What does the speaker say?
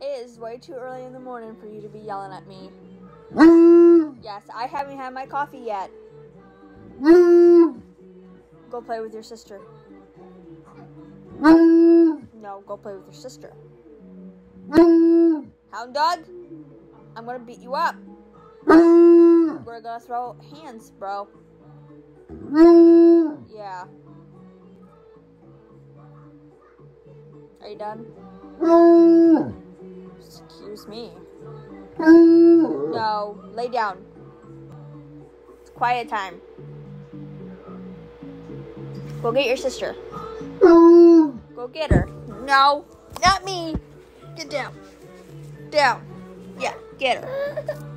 It is way too early in the morning for you to be yelling at me. Yes, I haven't had my coffee yet. Go play with your sister. No, go play with your sister. Hound dog, I'm gonna beat you up. We're gonna throw hands, bro. Are you done? Excuse me. No, lay down. It's quiet time. Go get your sister. Go get her. No, not me. Get down. Down. Yeah, get her.